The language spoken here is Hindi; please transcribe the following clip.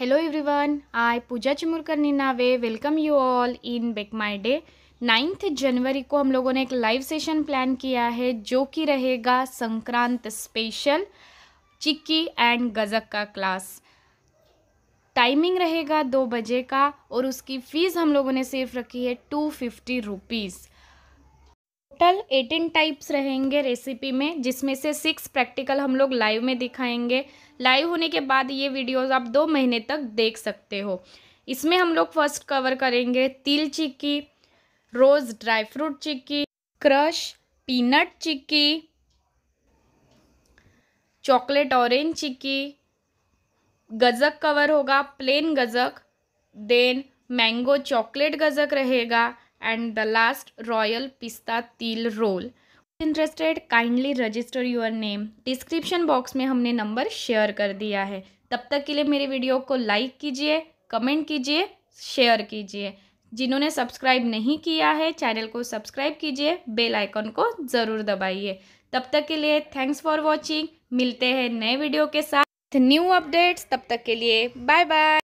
Hello everyone, I Pooja Chimurkar Ninave welcome you all in bake My day ninth जनवरी को हम लोगों ने एक लाइव सेशन प्लान किया है जो कि रहेगा संक्रांत स्पेशल चिक्की एंड गजक का क्लास टाइमिंग रहेगा दो बजे का और उसकी फ़ीस हम लोगों ने सिर्फ़ रखी है two fifty rupees total eighteen types रहेंगे रेसिपी में, जिसमें से सिक्स प्रैक्टिकल हम लोग लाइव में दिखाएँगे। लाइव होने के बाद ये वीडियोस आप दो महीने तक देख सकते हो। इसमें हम लोग फ़र्स्ट कवर करेंगे तिल chikki rose dry fruit chikki crush peanut chikki chocolate orange chikki, gajak cover होगा plain gajak then mango chocolate gajak रहेगा एंड द लास्ट रॉयल पिस्ता तिल roll interested kindly register your name description box में हमने नंबर शेयर कर दिया है. तब तक के लिए मेरे वीडियो को लाइक कीजिए कमेंट कीजिए शेयर कीजिए. जिन्होंने सब्सक्राइब नहीं किया है चैनल को सब्सक्राइब कीजिए बेल आइकन को ज़रूर दबाइए. तब तक के लिए थैंक्स फॉर वॉचिंग मिलते हैं नए वीडियो के साथ. न्यू अपडेट्स तब तक के लिए बाय बाय